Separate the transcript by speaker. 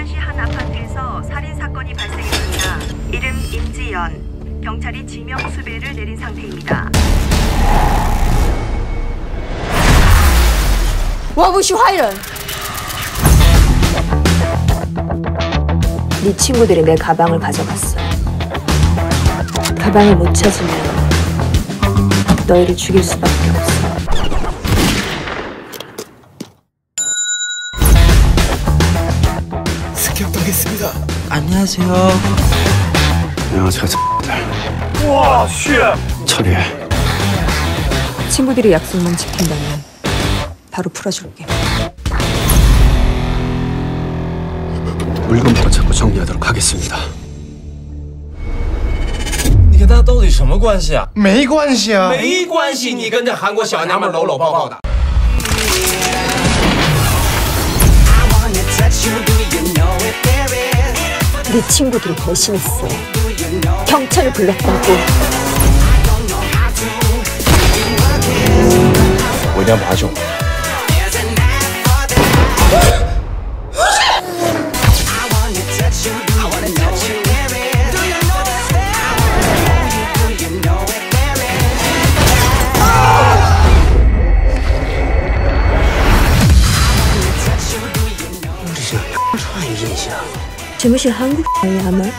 Speaker 1: 부산시 한 아파트에서 살인사건이 발생했습니다. 이름 임지연. 경찰이 지명 수배를 내린 상태입니다.
Speaker 2: 와부시 화이런!
Speaker 3: 네 친구들이 내 가방을 가져갔어. 가방을 못 찾으면 너희를 죽일 수밖에 없어.
Speaker 4: 습격당했습니다.
Speaker 5: 안녕하세요.
Speaker 4: 안녕하세요. 와, 쉣. 처리해.
Speaker 3: 친구들이 약속만 지킨다면 바로 풀어줄게.
Speaker 4: 물건부터 찾고 정리하도록 하겠습니다.
Speaker 5: 你跟他到底什么关系啊？
Speaker 6: 没关系啊。
Speaker 5: 没关系，你跟这韩国小娘们搂搂抱抱的。
Speaker 3: 네 친구들이 배신했어. 경찰을 불렀다고.
Speaker 6: 뭐냐 마죠. 우리 집 X를 이기자.
Speaker 3: 什么是韩国铁甲呢？